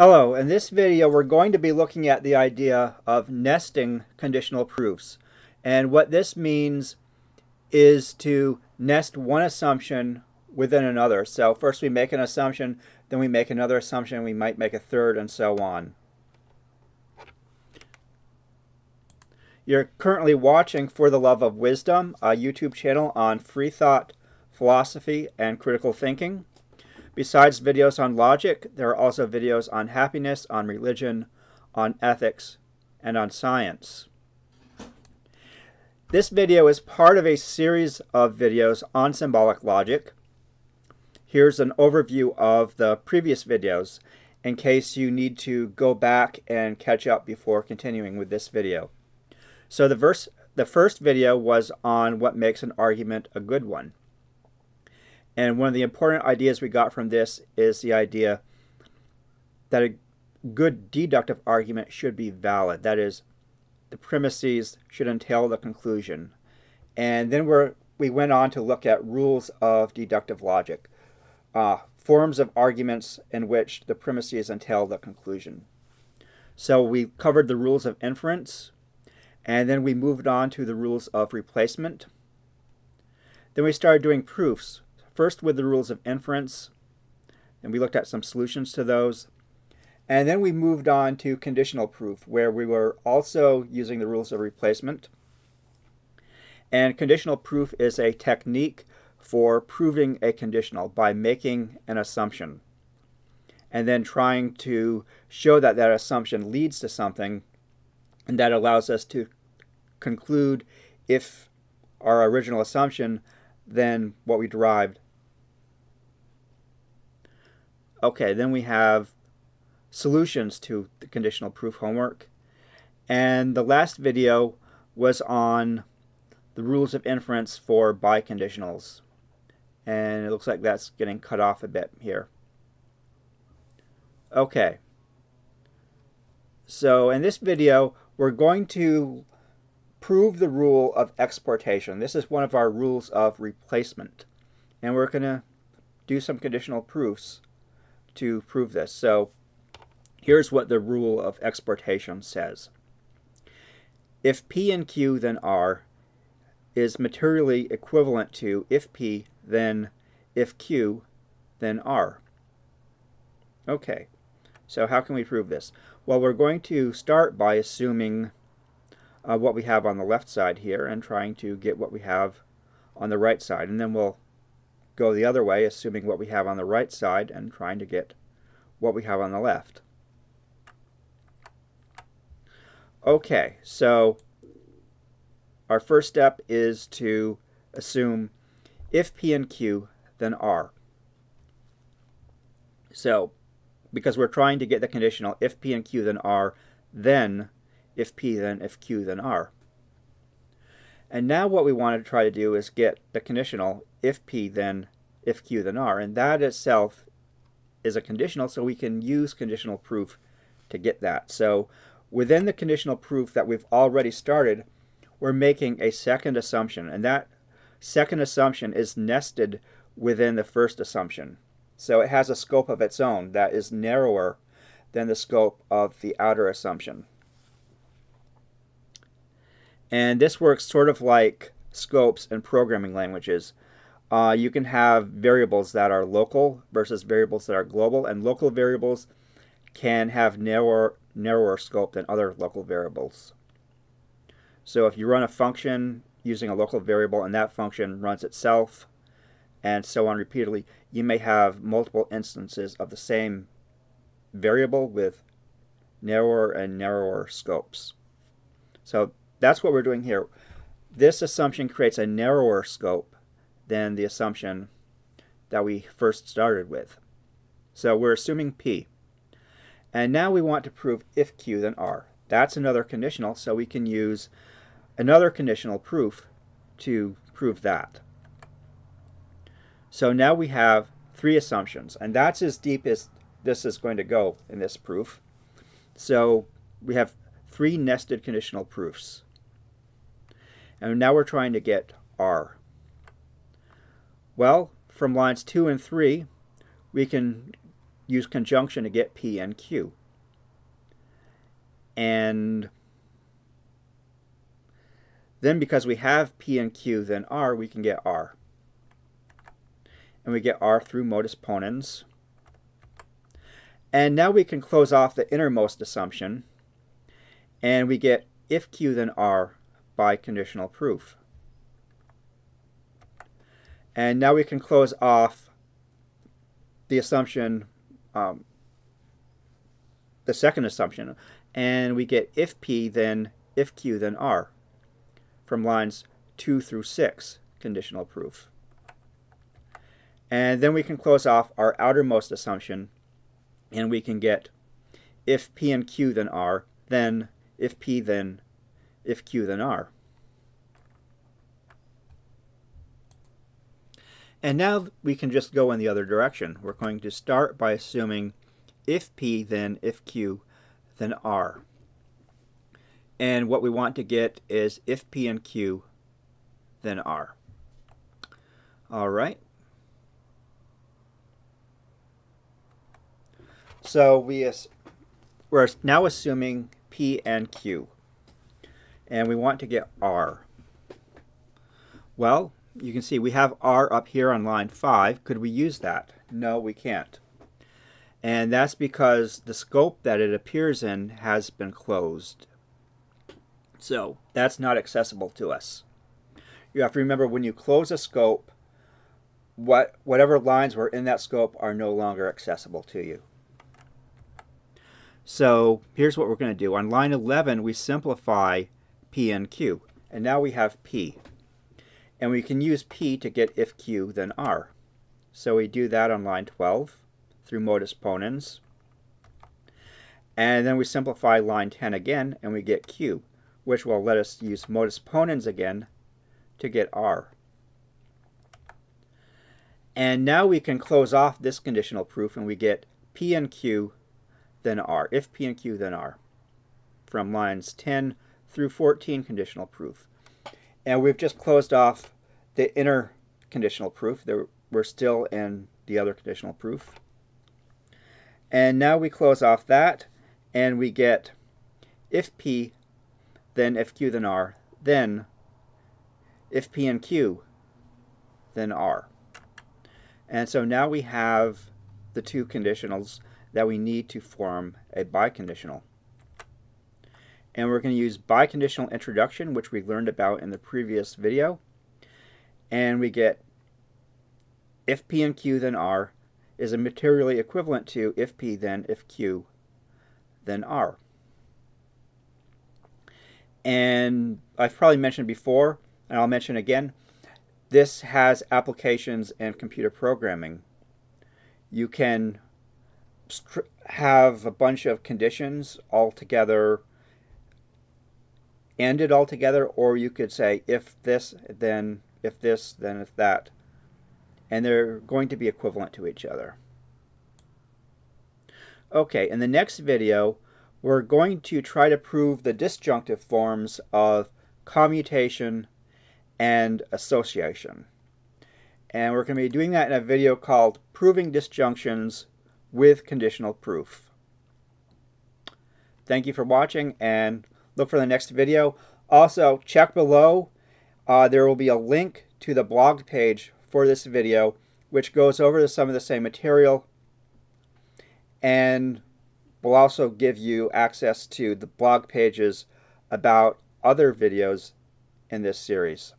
Hello, in this video we're going to be looking at the idea of nesting conditional proofs. And what this means is to nest one assumption within another. So first we make an assumption, then we make another assumption, we might make a third, and so on. You're currently watching For the Love of Wisdom, a YouTube channel on free thought, philosophy, and critical thinking. Besides videos on logic, there are also videos on happiness, on religion, on ethics, and on science. This video is part of a series of videos on symbolic logic. Here's an overview of the previous videos in case you need to go back and catch up before continuing with this video. So the, verse, the first video was on what makes an argument a good one. And one of the important ideas we got from this is the idea that a good deductive argument should be valid. That is, the premises should entail the conclusion. And then we we went on to look at rules of deductive logic, uh, forms of arguments in which the premises entail the conclusion. So we covered the rules of inference, and then we moved on to the rules of replacement. Then we started doing proofs, first with the rules of inference, and we looked at some solutions to those. And then we moved on to conditional proof, where we were also using the rules of replacement. And conditional proof is a technique for proving a conditional by making an assumption and then trying to show that that assumption leads to something and that allows us to conclude if our original assumption then what we derived Okay, then we have solutions to the conditional proof homework. And the last video was on the rules of inference for biconditionals. And it looks like that's getting cut off a bit here. Okay. So in this video, we're going to prove the rule of exportation. This is one of our rules of replacement. And we're going to do some conditional proofs to prove this. So here's what the rule of exportation says. If P and Q then R is materially equivalent to if P then if Q then R. Okay, so how can we prove this? Well, we're going to start by assuming uh, what we have on the left side here and trying to get what we have on the right side. And then we'll go the other way, assuming what we have on the right side and trying to get what we have on the left. Okay, so our first step is to assume if P and Q, then R. So, because we're trying to get the conditional if P and Q, then R, then if P, then if Q, then R. And now what we want to try to do is get the conditional if P, then if Q, then R. And that itself is a conditional, so we can use conditional proof to get that. So within the conditional proof that we've already started, we're making a second assumption, and that second assumption is nested within the first assumption. So it has a scope of its own that is narrower than the scope of the outer assumption. And this works sort of like scopes in programming languages. Uh, you can have variables that are local versus variables that are global, and local variables can have narrower, narrower scope than other local variables. So if you run a function using a local variable and that function runs itself and so on repeatedly, you may have multiple instances of the same variable with narrower and narrower scopes. So that's what we're doing here. This assumption creates a narrower scope than the assumption that we first started with. So we're assuming P. And now we want to prove if Q then R. That's another conditional, so we can use another conditional proof to prove that. So now we have three assumptions, and that's as deep as this is going to go in this proof. So we have three nested conditional proofs. And now we're trying to get R. Well, from lines 2 and 3, we can use conjunction to get P and Q. And then because we have P and Q, then R, we can get R. And we get R through modus ponens. And now we can close off the innermost assumption, and we get if Q then R by conditional proof. And now we can close off the assumption, um, the second assumption, and we get if P then if Q then R from lines 2 through 6, conditional proof. And then we can close off our outermost assumption, and we can get if P and Q then R, then if P then if Q then R. And now we can just go in the other direction. We're going to start by assuming if P then if Q then R. And what we want to get is if P and Q then R. All right. So we we're now assuming P and Q. And we want to get R. Well, you can see we have R up here on line 5. Could we use that? No, we can't. And that's because the scope that it appears in has been closed. So that's not accessible to us. You have to remember when you close a scope, what whatever lines were in that scope are no longer accessible to you. So here's what we're going to do. On line 11, we simplify P and Q. And now we have P. And we can use P to get if Q, then R. So we do that on line 12 through modus ponens. And then we simplify line 10 again, and we get Q, which will let us use modus ponens again to get R. And now we can close off this conditional proof, and we get P and Q then R. If P and Q, then R. From lines 10 through 14 conditional proof. And we've just closed off the inner conditional proof. There, we're still in the other conditional proof. And now we close off that, and we get if P, then if Q, then R, then if P and Q, then R. And so now we have the two conditionals that we need to form a biconditional. And we're going to use biconditional introduction, which we learned about in the previous video. And we get if P and Q then R is a materially equivalent to if P then if Q then R. And I've probably mentioned before, and I'll mention again, this has applications in computer programming. You can have a bunch of conditions all together ended all together or you could say if this then if this then if that. And they're going to be equivalent to each other. Okay in the next video we're going to try to prove the disjunctive forms of commutation and association. And we're going to be doing that in a video called proving disjunctions with conditional proof. Thank you for watching and look for the next video. Also, check below. Uh, there will be a link to the blog page for this video, which goes over some of the same material and will also give you access to the blog pages about other videos in this series.